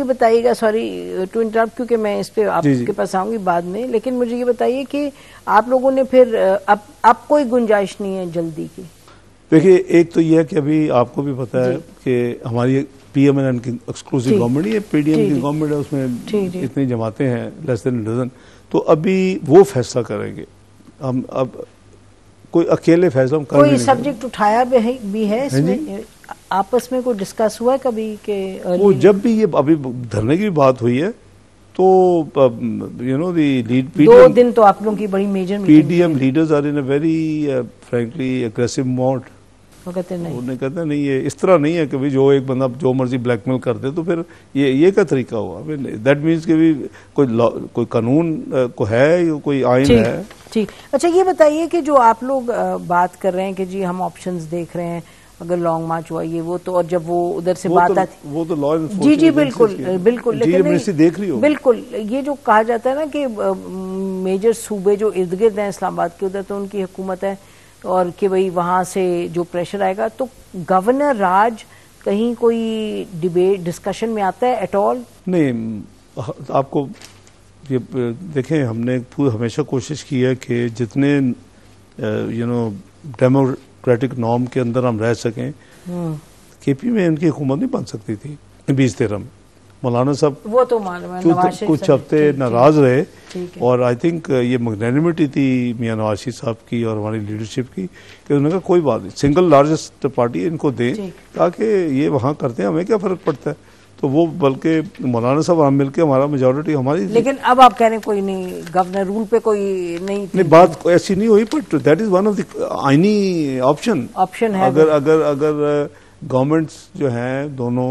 ये बताइएगा sorry to interrupt क्योंकि मैं इस पे जी, जी। आपके पास आऊँगी बाद में लेकिन मुझे ये बताइए कि आप लोगों ने फिर अब अब कोई गुंजाइश नहीं है जल्दी की? देखिए एक तो यह है कि अभी आपको भी पता है कि हमारी पीएमएन की एक्सक्लूसिव। गवर्नमेंट है पीडीएम की गवर्नमेंट है उसमें इतनी जमातें हैं लेस देन डजन तो अभी वो फैसला करेंगे। हम अब कोई अकेले फैसला हम कोई नहीं सब्जेक्ट उठाया भी है, भी है इसमें आपस में कोई डिस्कस हुआ है कभी के वो जब भी ये अभी धरने की बात हुई है तो यू नो दी लीड दो दिन तो आप लोगों की बड़ी major PDM leaders are in a very frankly aggressive mode वो कहते नहीं. उन्हें कहते हैं नहीं ये इस तरह नहीं है कि जो एक बंदा जो मर्ज़ी ब्लैकमेल कर दे तो फिर ये ये क्या तरीका हुआ? दैट मीन्स कि भी कोई कोई कानून को है या कोई आइन है? ठीक अच्छा ये बताइए कि जो आप लोग बात कर रहे हैं कि जी हम ऑप्शंस देख रहे हैं अगर लॉन्ग मार्च हुआ ये वो तो और जब वो उधर से वो बात तो, आती वो तो लॉ जी जी बिल्कुल बिल्कुल लेकिन नहीं- देख रही हो। बिल्कुल ये जो कहा जाता है ना कि मेजर सूबे जो इर्द गिर्द हैं इस्लामाबाद के उधर तो उनकी हुकूमत है और कि भाई वहाँ से जो प्रेशर आएगा तो गवर्नर राज कहीं कोई डिबेट डिस्कशन में आता है एट ऑल नहीं आपको ये देखें हमने पूरी हमेशा कोशिश की है कि जितने यू नो डेमोक्रेटिक नॉर्म के अंदर हम रह सकें केपी में इनकी हुकूमत नहीं बन सकती थी बीस तेरह में। मौलाना साहब वो तो मालूम है कुछ कुछ हफ़्ते। नाराज़ रहे और आई थिंक ये मैग्नेनिमिटी थी मियाँ नवाज़ शरीफ साहब की और हमारी लीडरशिप की कि उन्होंने कहा कोई बात नहीं सिंगल लार्जेस्ट पार्टी इनको दें ताकि ये वहाँ करते हैं हमें क्या फ़र्क पड़ता है? तो वो बल्कि मौलाना साहब हम मिलकर हमारा मेजोरिटी हमारी लेकिन अब आप कह रहे हैं कोई नहीं गवर्नर रूल पे कोई नहीं नहीं बात ऐसी नहीं हुई but that is one of the आईनी ऑप्शन ऑप्शन है अगर अगर अगर गवर्नमेंट्स जो हैं दोनों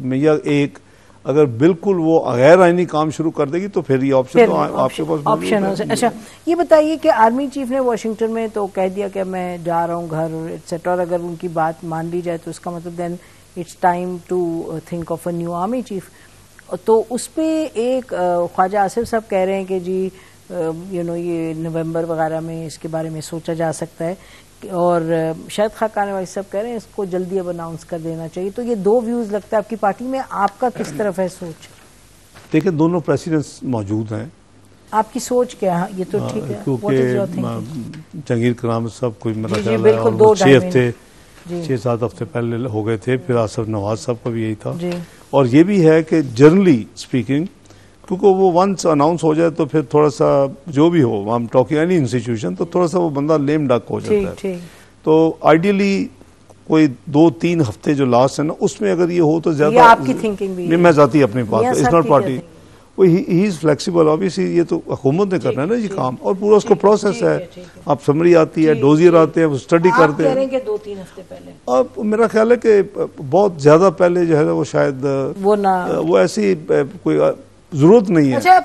में या एक अगर बिल्कुल वो गैर आईनी काम शुरू कर देगी तो फिर ये ऑप्शन तो आपके पास ऑप्शन अच्छा ये बताइए कि आर्मी चीफ ने वाशिंगटन में तो कह दिया कि मैं जा रहा हूँ घर एक्सेट्रा अगर उनकी बात मान ली जाए तो उसका मतलब then it's time to think of a new army chief तो उस पर एक ख्वाजा आसिफ साहब कह रहे हैं कि जी यू नो ये नवंबर वगैरह में इसके बारे में सोचा जा सकता है और शायद खाकान वाइस साहब कह रहे हैं इसको जल्दी अब अनाउंस कर देना चाहिए। तो ये दो व्यूज़ लगता है आपकी पार्टी में। आपका किस तरफ़ है सोच? देखिए दोनों प्रेसिडेंट्स मौजूद हैं। आपकी सोच क्या है? ये तो ठीक है। Your thinking? क्योंकि जहांगीर कराम साहब कोई मेरा ख्याल है वो छह हफ़्ते। छह सात हफ़्ते पहले हो गए थे फिर आसफ नवाज़ साहब का भी यही था। और ये भी है कि जनरली स्पीकिंग क्योंकि वो वंस अनाउंस हो जाए तो फिर थोड़ा सा जो भी हो हम टॉकिंग एनी इंस्टीट्यूशन तो थोड़ा सा वो बंदा लेम डक हो जाता है। ठीक तो आइडियली कोई दो तीन हफ़्ते जो लास्ट है ना उसमें अगर ये हो तो ज़्यादा आपकी thinking भी मैं जाती अपनी बात इट्स नॉट पार्टी वो ही इज़ फ्लेक्सिबल ऑब्वियसली ये तो हुकूमत ने करना है ना ये काम और पूरा उसको प्रोसेस है। आप समरी आती है डोजियर आते हैं स्टडी करते हैं। दो तीन हफ़्ते पहले? अब मेरा ख्याल है कि बहुत ज़्यादा पहले जो है ना वो शायद वो ना वो ऐसी कोई ज़रूरत नहीं है। अच्छा